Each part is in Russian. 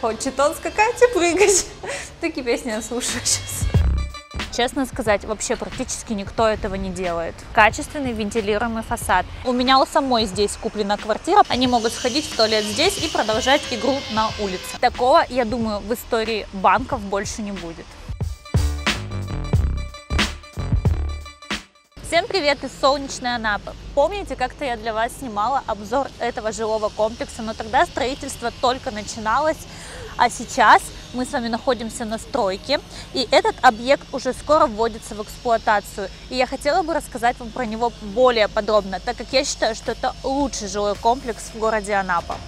Хочет он скакать и прыгать. Такие песни я слушаю сейчас. Честно сказать, вообще практически никто этого не делает. Качественный вентилируемый фасад. У меня у самой здесь куплена квартира. Они могут сходить в туалет здесь и продолжать игру на улице. Такого, я думаю, в истории банков больше не будет. Всем привет из солнечной Анапы! Помните, как-то я для вас снимала обзор этого жилого комплекса, но тогда строительство только начиналось, а сейчас мы с вами находимся на стройке, и этот объект уже скоро вводится в эксплуатацию. И я хотела бы рассказать вам про него более подробно, так как я считаю, что это лучший жилой комплекс в городе Анапа.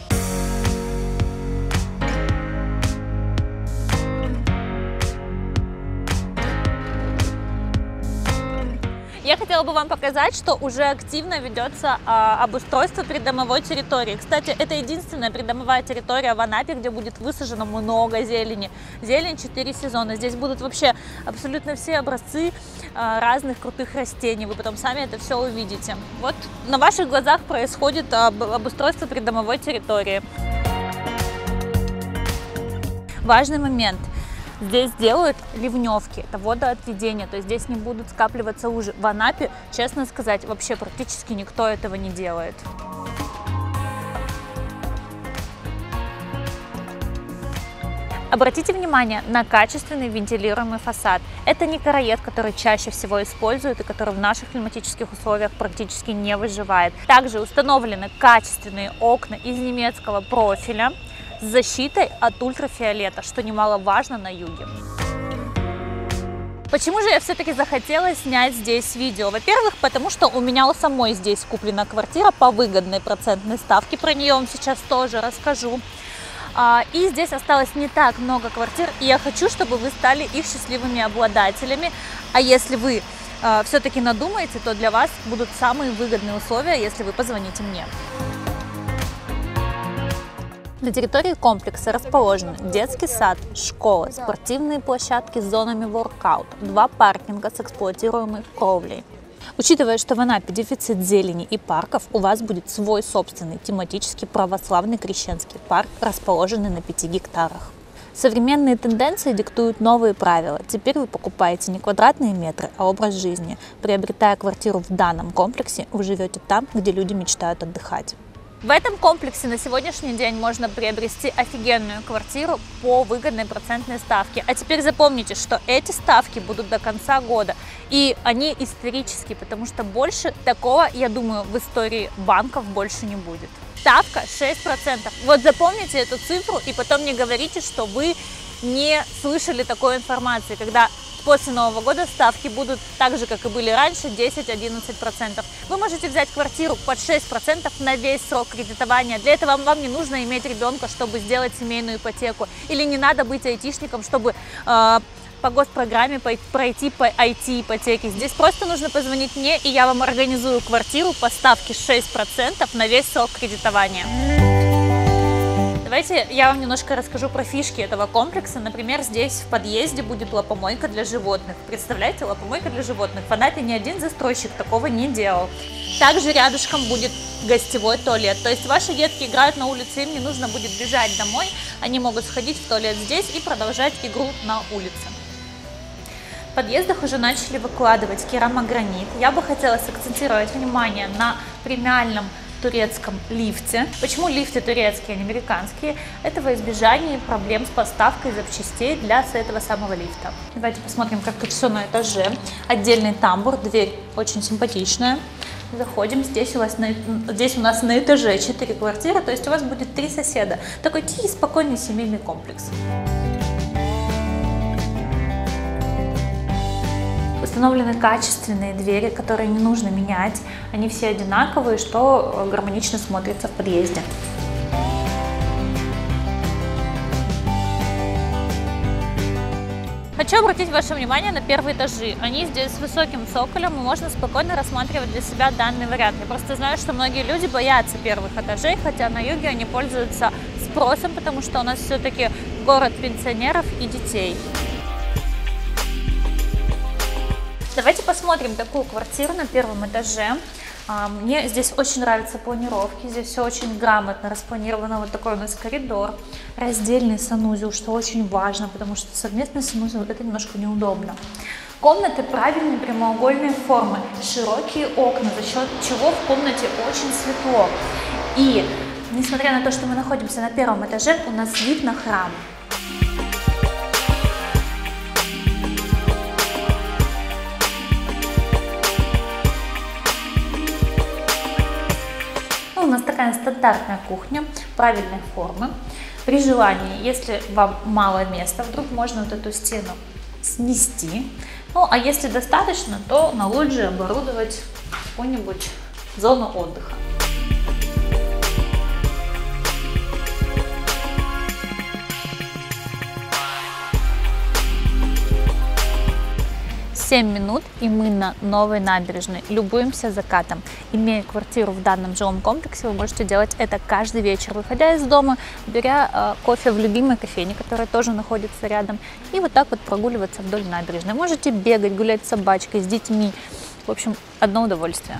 Я хотела бы вам показать, что уже активно ведется а, обустройство придомовой территории. Кстати, это единственная придомовая территория в Анапе, где будет высажено много зелени. Зелень 4 сезона. Здесь будут вообще абсолютно все образцы а, разных крутых растений. Вы потом сами это все увидите. Вот на ваших глазах происходит об, обустройство придомовой территории. Важный момент. Здесь делают ливневки, это водоотведение, то есть здесь не будут скапливаться лужи. В Анапе, честно сказать, вообще практически никто этого не делает. Обратите внимание на качественный вентилируемый фасад. Это не караед, который чаще всего используют и который в наших климатических условиях практически не выживает. Также установлены качественные окна из немецкого профиля с защитой от ультрафиолета, что немаловажно на юге. Почему же я все-таки захотела снять здесь видео? Во-первых, потому что у меня у самой здесь куплена квартира по выгодной процентной ставке, про нее вам сейчас тоже расскажу. А, и здесь осталось не так много квартир, и я хочу, чтобы вы стали их счастливыми обладателями. А если вы а, все-таки надумаете, то для вас будут самые выгодные условия, если вы позвоните мне. На территории комплекса расположены детский сад, школа, спортивные площадки с зонами воркаут, два паркинга с эксплуатируемой кровлей. Учитывая, что в Анапе дефицит зелени и парков, у вас будет свой собственный тематический православный крещенский парк, расположенный на 5 гектарах. Современные тенденции диктуют новые правила. Теперь вы покупаете не квадратные метры, а образ жизни. Приобретая квартиру в данном комплексе, вы живете там, где люди мечтают отдыхать. В этом комплексе на сегодняшний день можно приобрести офигенную квартиру по выгодной процентной ставке. А теперь запомните, что эти ставки будут до конца года. И они исторические, потому что больше такого, я думаю, в истории банков больше не будет. Ставка 6%. Вот запомните эту цифру и потом не говорите, что вы не слышали такой информации, когда После Нового года ставки будут так же, как и были раньше, 10-11%. Вы можете взять квартиру под 6% на весь срок кредитования. Для этого вам не нужно иметь ребенка, чтобы сделать семейную ипотеку. Или не надо быть айтишником, чтобы э, по госпрограмме пройти по IT-ипотеке. Здесь просто нужно позвонить мне, и я вам организую квартиру по ставке 6% на весь срок кредитования. Давайте я вам немножко расскажу про фишки этого комплекса. Например, здесь в подъезде будет лапомойка для животных. Представляете, лапомойка для животных. В Анапе ни один застройщик такого не делал. Также рядышком будет гостевой туалет. То есть ваши детки играют на улице, им не нужно будет бежать домой. Они могут сходить в туалет здесь и продолжать игру на улице. В подъездах уже начали выкладывать керамогранит. Я бы хотела сакцентировать внимание на премиальном турецком лифте. Почему лифты турецкие, а не американские? Это во избежание проблем с поставкой запчастей для этого самого лифта. Давайте посмотрим, как тут все на этаже. Отдельный тамбур, дверь очень симпатичная. Заходим, здесь у, вас на, здесь у нас на этаже 4 квартиры, то есть у вас будет 3 соседа. Такой тихий, спокойный семейный комплекс. Установлены качественные двери, которые не нужно менять. Они все одинаковые, что э, гармонично смотрится в подъезде. Хочу обратить ваше внимание на первые этажи. Они здесь с высоким цоколем, и можно спокойно рассматривать для себя данный вариант. Я просто знаю, что многие люди боятся первых этажей, хотя на юге они пользуются спросом, потому что у нас все-таки город пенсионеров и детей. Давайте посмотрим такую квартиру на первом этаже. А, мне здесь очень нравятся планировки, здесь все очень грамотно распланировано. Вот такой у нас коридор, раздельный санузел, что очень важно, потому что совместный санузел это немножко неудобно. Комнаты правильной прямоугольной формы, широкие окна, за счет чего в комнате очень светло. И несмотря на то, что мы находимся на первом этаже, у нас вид на храм. Нас такая стандартная кухня правильной формы. При желании, если вам мало места, вдруг можно вот эту стену снести. Ну, а если достаточно, то на лоджии оборудовать какую-нибудь зону отдыха. 7 минут, и мы на новой набережной. Любуемся закатом. Имея квартиру в данном жилом комплексе, вы можете делать это каждый вечер, выходя из дома, беря э, кофе в любимой кофейне, которая тоже находится рядом, и вот так вот прогуливаться вдоль набережной. Можете бегать, гулять с собачкой, с детьми. В общем, одно удовольствие.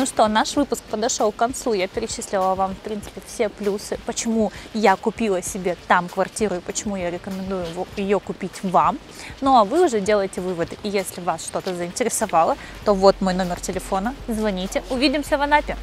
Ну что, наш выпуск подошел к концу. Я перечислила вам, в принципе, все плюсы, почему я купила себе там квартиру и почему я рекомендую ее купить вам. Ну а вы уже делаете выводы. И если вас что-то заинтересовало, то вот мой номер телефона. Звоните. Увидимся в Анапе.